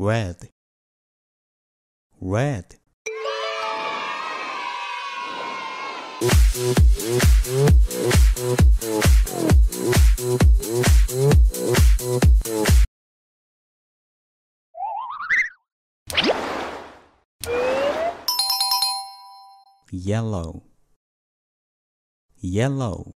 red. Red. Yellow. Yellow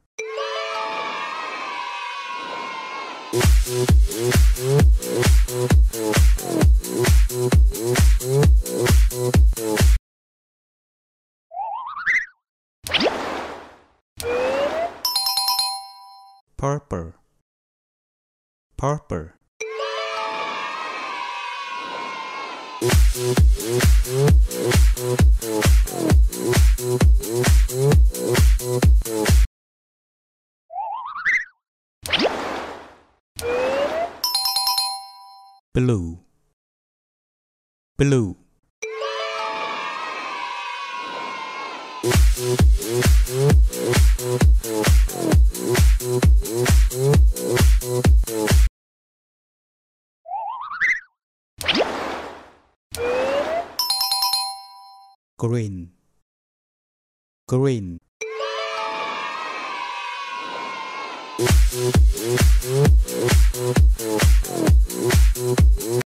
purple. Purple. Blue. Blue green green